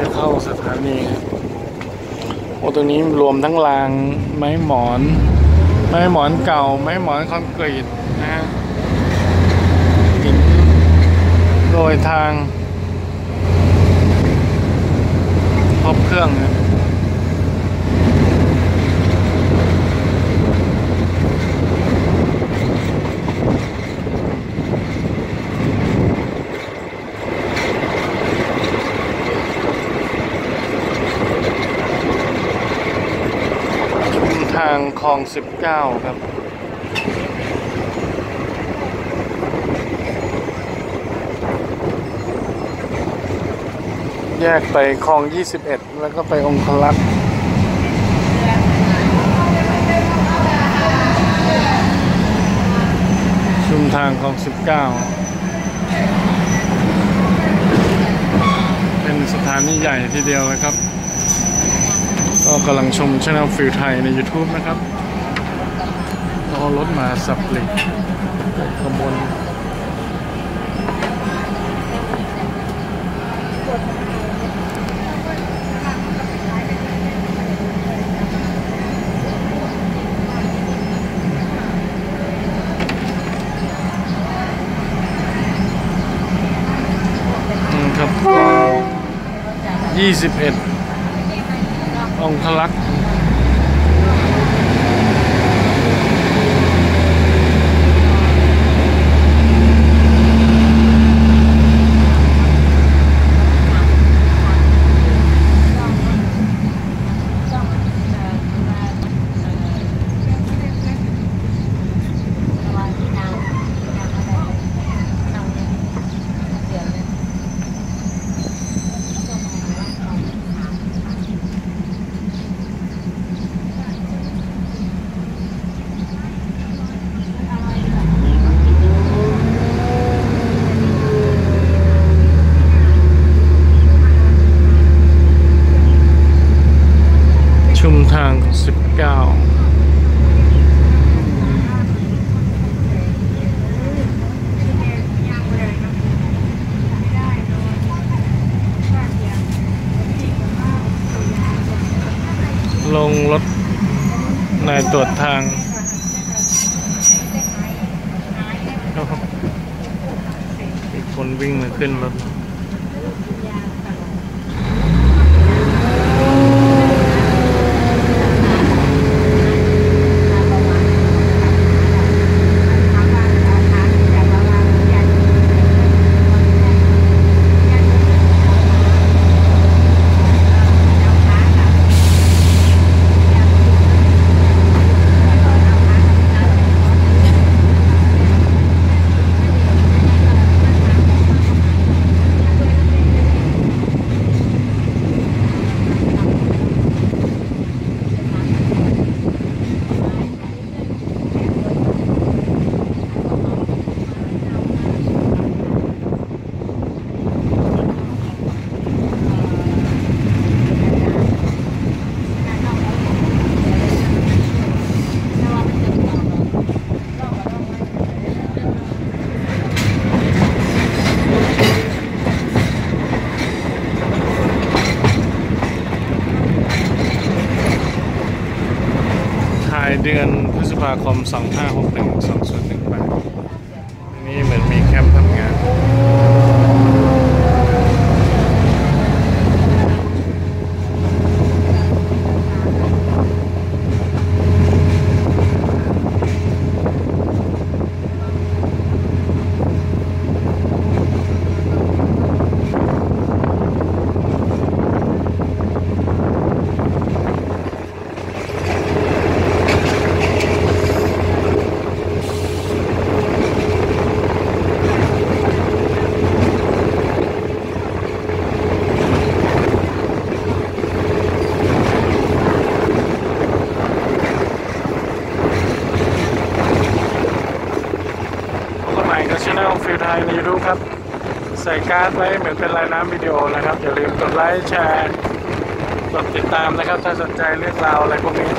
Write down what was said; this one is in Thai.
จะเข้าสถานีครับโอ้ตรงนี้รวมทั้งรางไม้หมอน ไม้หมอนเก่า ไม้หมอนคอนกรีตนะฮะโดยทางครบเครื่องครัางคลอง 19 ครับ แยกไปคลอง 21 แล้วก็ไปองคลักษ์ชุมทางคลอง 19 เป็นสถานีใหญ่ทีเดียวนะครับ ก็กำลังชมช่องฟิลไทยใน YouTube นะครับรอรถมาสับเปลิกขบวนอืมครับยี่สิบเองคลักษ์ชุมทางสิบเก้าลงรถนายตรวจทางมีคนวิ่งมาขึ้นรถ เดือนพฤษภาคม 2561 2 0 1นี่เหมือนมีแคมป์ทำงาน คนใหม่ก็ ช่องฟิลไทยในยูทูบครับ ใส่การ์ดไว้เหมือนเป็นรายน้ำวิดีโอนะครับ อย่าลืมกดไลค์แชร์ กดติดตามนะครับ ถ้าสนใจเรื่องราวอะไรพวกนี้